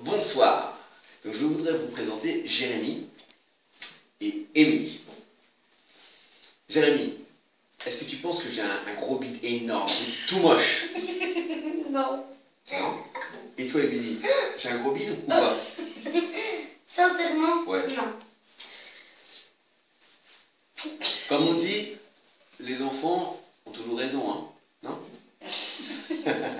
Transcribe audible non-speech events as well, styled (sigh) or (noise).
Bonsoir. Donc je voudrais vous présenter Jérémy et Émilie. Jérémy, est-ce que tu penses que j'ai un, gros bide énorme, tout moche? (laughs) Non. Non? Et toi, Émilie, j'ai un gros bide ou pas? (laughs) Sincèrement, Ouais. non. Comme on dit, les enfants ont toujours raison, hein? Non? (laughs)